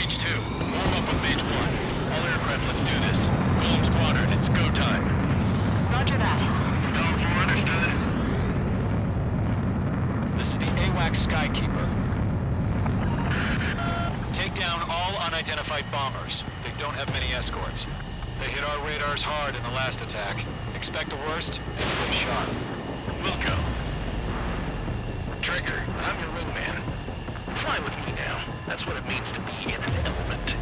Stage 2, warm up with Mage 1. All aircraft, let's do this. Golem Squadron, it's go time. Roger that. Understood. This is the AWACS Skykeeper. Take down all unidentified bombers. They don't have many escorts. They hit our radars hard in the last attack. Expect the worst and stay sharp. Wilco. Trigger, I'm your Fly with me now. That's what it means to be in an element.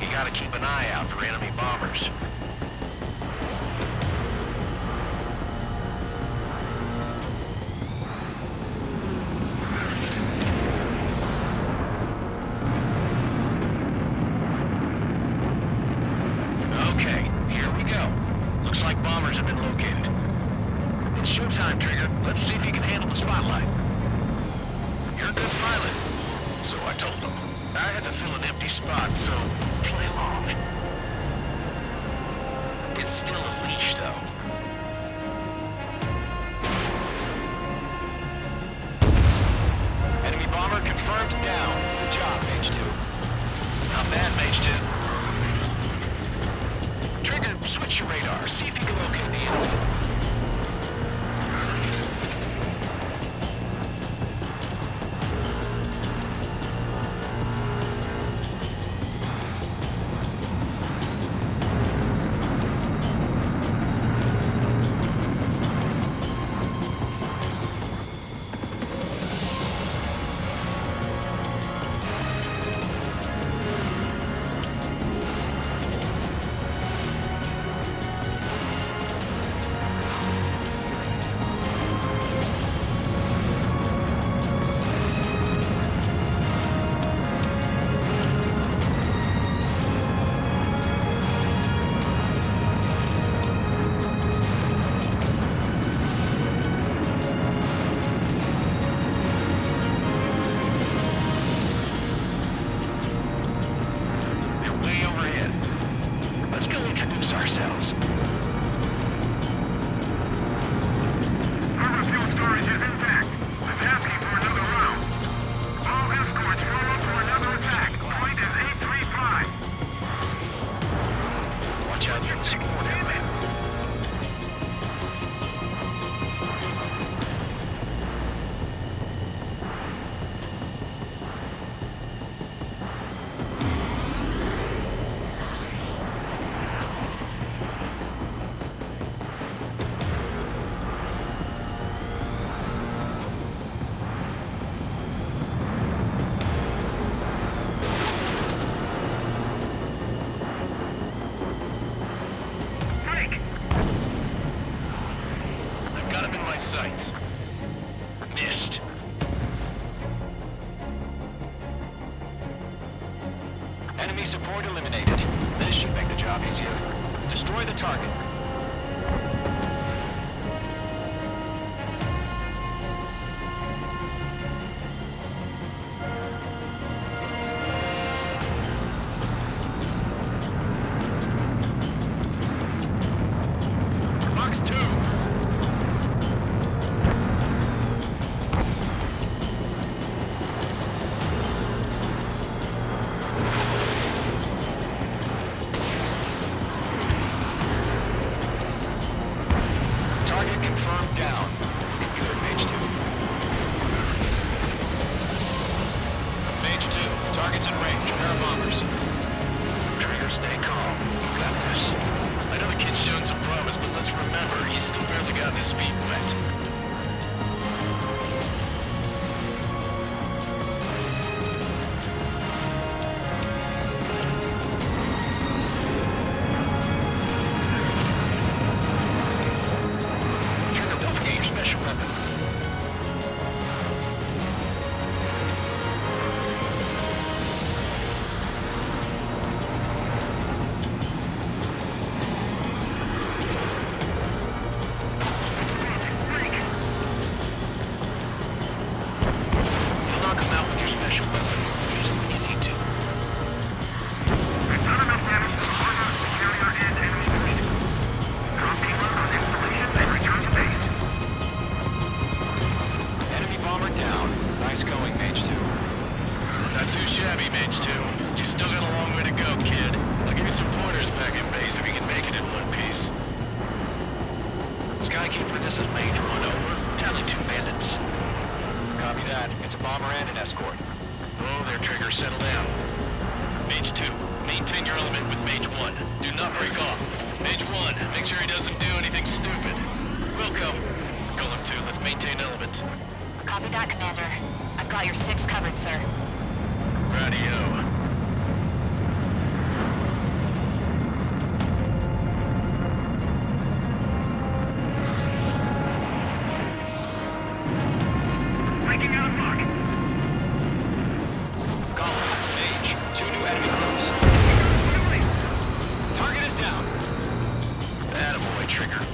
You gotta keep an eye out for enemy bombers. 地方で。Enemy support eliminated. This should make the job easier. Destroy the target. Skykeeper, this is Mage 1 over. Tally two bandits. Copy that. It's a bomber and an escort. Oh, Whoa there, Trigger. Settle down. Mage 2, maintain your element with Mage 1. Do not break off. Mage 1, make sure he doesn't do anything stupid. Wilco, Golem 2, let's maintain element. Copy that, Commander. I've got your six covered, sir. Attaboy, Trigger.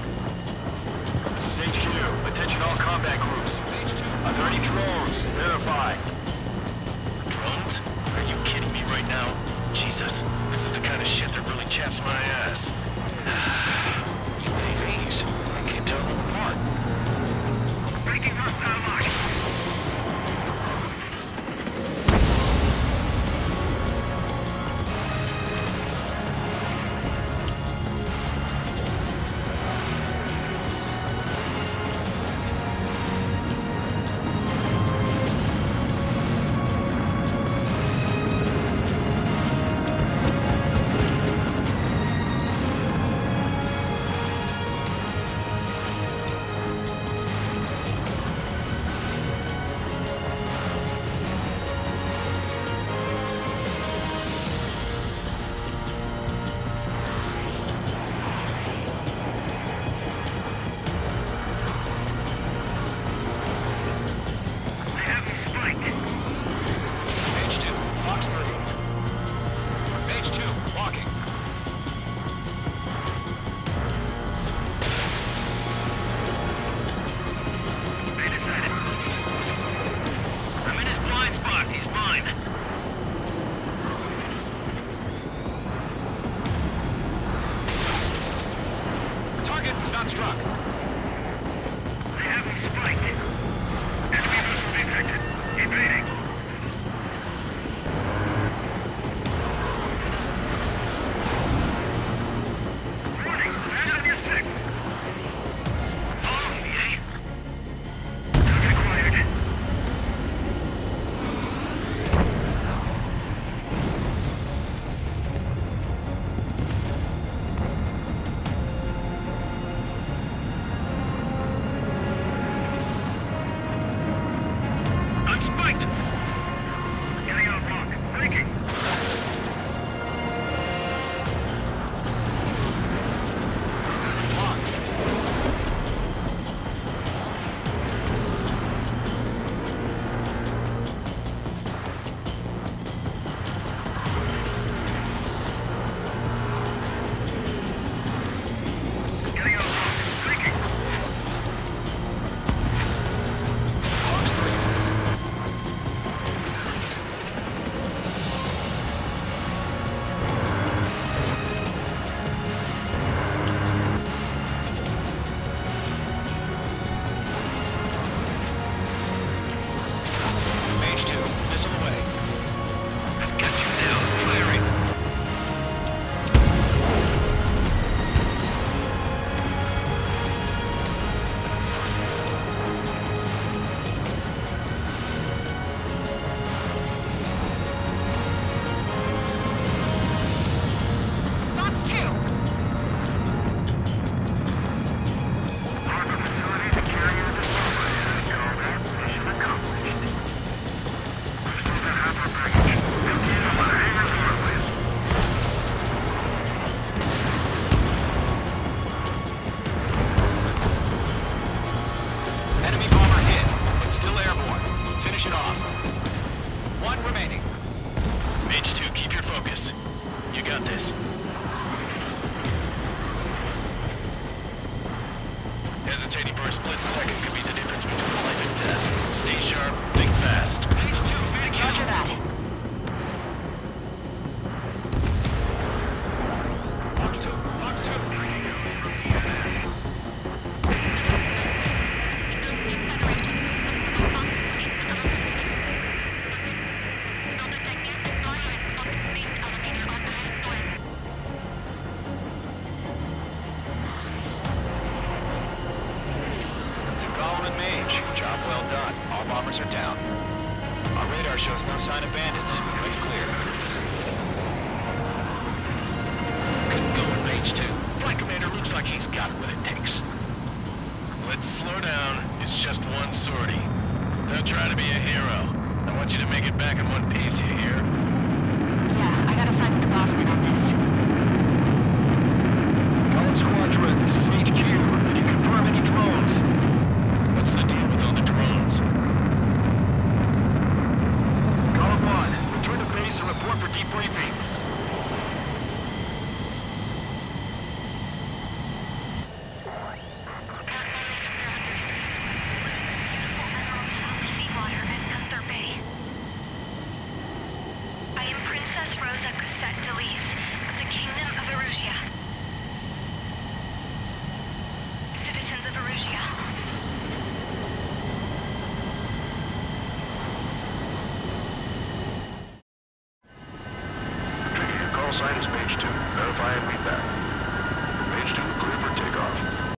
This is HQ. Attention all combat groups. Mage two. Are there any drones? Verify. Drones? Are you kidding me right now? Jesus, this is the kind of shit that really chaps my ass. UAVs. I Not struck. sign of bandits. Make it clear. Couldn't go page two. Flight commander looks like he's got what it takes. Let's slow down. It's just one sortie. Don't try to be a hero. I want you to make it back in one piece, you hear? Yeah, I gotta sign with the boss Princess D'Elise of the Kingdom of Erusea.